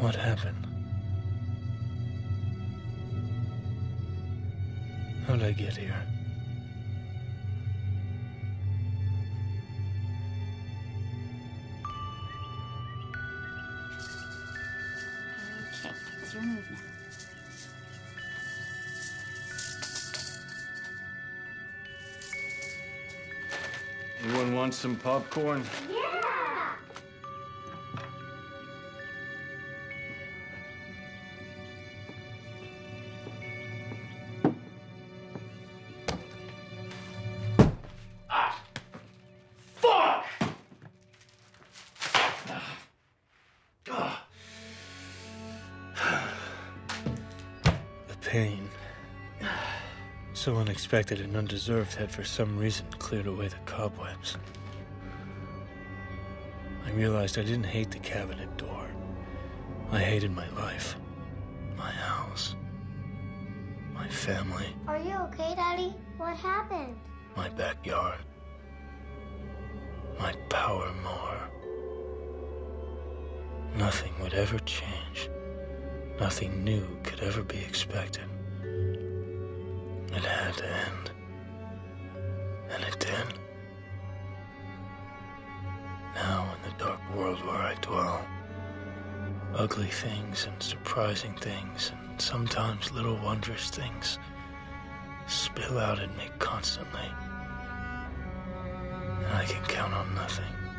What happened? How'd I get here? Okay, it's your move now. Anyone want some popcorn? Fuck! The pain. So unexpected and undeserved had for some reason cleared away the cobwebs. I realized I didn't hate the cabinet door. I hated my life, my house, my family, Are you okay, Daddy? What happened? my backyard, my power more. Nothing would ever change. Nothing new could ever be expected. It had to end. And it did. Now, in the dark world where I dwell, ugly things and surprising things, and sometimes little wondrous things, spill out at me constantly. And I can count on nothing.